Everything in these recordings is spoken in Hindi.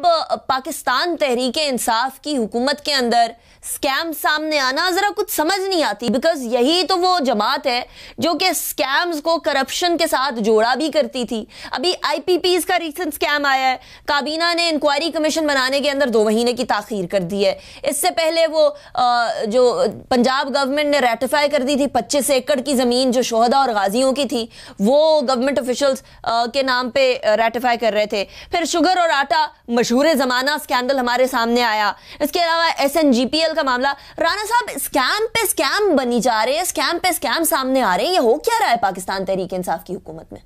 Bumble. पाकिस्तान तहरीक इंसाफ की हुकूमत के अंदर स्कैम सामने आना ज़रा कुछ समझ नहीं आती बिकॉज़ यही तो वो जमात है जो कि स्कैम्स को करप्शन के साथ जोड़ा भी करती थी। अभी आईपीपीज का रिसेंट स्कैम आया है। काबीना ने इंक्वायरी कमीशन बनाने के अंदर दो महीने की ताखीर कर दी है। इससे पहले वो आ, जो पंजाब गवर्नमेंट ने रेटिफाई कर दी थी पच्चीस एकड़ की ज़मीन जो शहदा और गाजियों की थी वो गवर्नमेंट ऑफिशल्स के नाम पर रेटिफाई कर रहे थे। फिर शुगर और आटा मशहूर ज़माना स्कैंडल हमारे सामने आया। इसके अलावा S N G P L का मामला, राणा साहब स्कैम पे स्कैम बनी जा रहे हैं स्कैम पे स्कैम सामने आ रहे हैं। ये हो क्या रहा है पाकिस्तान तहरीक इंसाफ की हुकूमत में?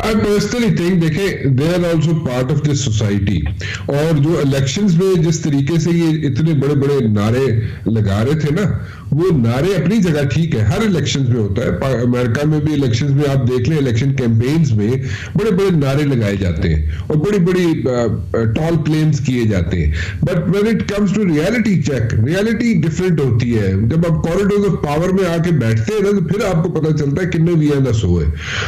आई पर्सनली थिंक देखे they are also part of this society और जो इलेक्शंस में जिस तरीके से ये इतने बड़े बड़े नारे लगा रहे थे ना, वो नारे अपनी जगह ठीक है। हर इलेक्शन में होता है। अमेरिका में भी इलेक्शन में आप देख लें इलेक्शन कैंपेन्स में बड़े बड़े नारे लगाए जाते हैं और बड़ी बड़ी टॉल क्लेम्स किए जाते हैं। But when it comes to reality check reality different होती है। जब आप कॉरिडोर ऑफ़ पावर में आके बैठते हैं ना तो फिर आपको पता चलता है किन्ने वी एन एस हो।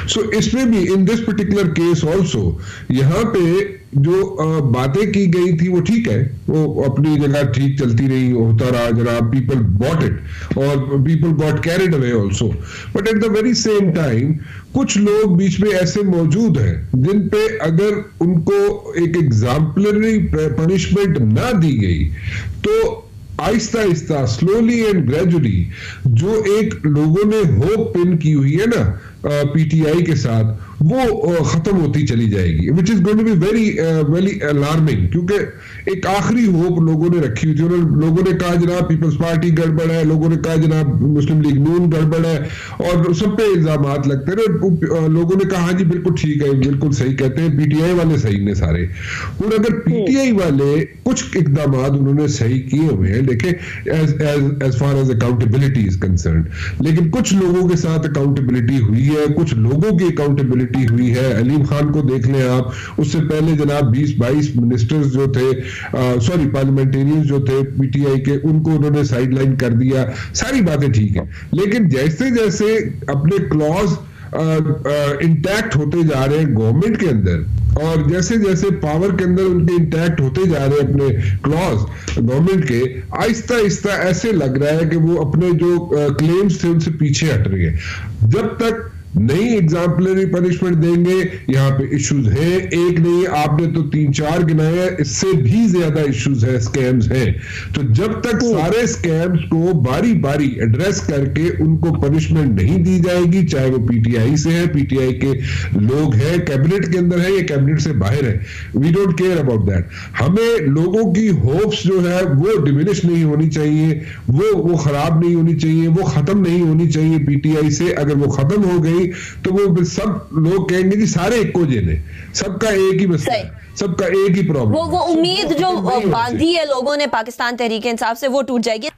सो इसमें भी in this particular case also यहाँ पे जो बातें की गई थी, वो ठीक है। वो अपनी जगह ठीक चलती रही, होता रहा जरा पीपल बॉट इट और people got carried away also but at the very same time कुछ लोग बीच में ऐसे मौजूद हैं, जिन पे अगर उनको एक एग्जाम्पलरी पनिशमेंट ना दी गई तो Aahista Aahista slowly and gradually जो एक लोगों ने होप पिन की हुई है ना पीटीआई के साथ वो खत्म होती चली जाएगी which is going to be very very alarming क्योंकि एक आखिरी होप लोगों ने रखी हुई थी। उन्होंने लोगों ने कहा जनाब पीपल्स पार्टी गड़बड़ है। लोगों ने कहा जनाब मुस्लिम लीग नून गड़बड़ है। और सब पे इल्ज़ाम लगते रहे लोगों ने कहा हाँ जी बिल्कुल ठीक है बिल्कुल सही कहते हैं। पीटीआई वाले सही ने सारे। और अगर पीटीआई वाले कुछ इकदाम उन्होंने सही किए हुए हैं देखे as far as accountability is concern लेकिन कुछ लोगों के साथ अकाउंटेबिलिटी हुई है, कुछ लोगों की अकाउंटेबिलिटी हुई है। अलीम खान को देख लें आप, उससे पहले जनाब 20 22 मिनिस्टर्स जो थे सॉरी पार्लियामेंटेरियंस जो थे पीटीआई के, उनको उन्होंने साइडलाइन कर दिया। सारी बातें ठीक है। लेकिन जैसे जैसे अपने क्लॉज इंटैक्ट होते जा रहे हैं गवर्नमेंट के अंदर, और जैसे जैसे पावर के अंदर उनके इंटैक्ट होते जा रहे हैं अपने क्लॉज गवर्नमेंट के, आहिस्ता आहिस्ता ऐसे लग रहा है कि वो अपने जो क्लेम्स थे उनसे पीछे हट रही है। जब तक नई एग्जाम्पलरी पनिशमेंट देंगे यहाँ पे इश्यूज़ हैं। एक नहीं आपने तो तीन चार गिनाए इससे भी ज़्यादा इश्यूज़ है स्कैम्स हैं। तो जब तक तो सारे स्कैम्स को बारी बारी एड्रेस करके उनको पनिशमेंट नहीं दी जाएगी चाहे वो पीटीआई से है पीटीआई के लोग हैं कैबिनेट के अंदर है या कैबिनेट से बाहर है। We don't care about that हमें लोगों की होप्स जो है वो डिमिनिश नहीं होनी चाहिए वो वो खराब नहीं होनी चाहिए वो खत्म नहीं होनी चाहिए पीटीआई से। अगर वो खत्म हो गई गई तो वो सब लोग कहेंगे कि सारे एक को जेने सबका एक ही मसला सबका एक ही प्रॉब्लम वो वो उम्मीद जो बांधी है लोगों ने पाकिस्तान तहरीक इंसाफ से वो टूट जाएगी।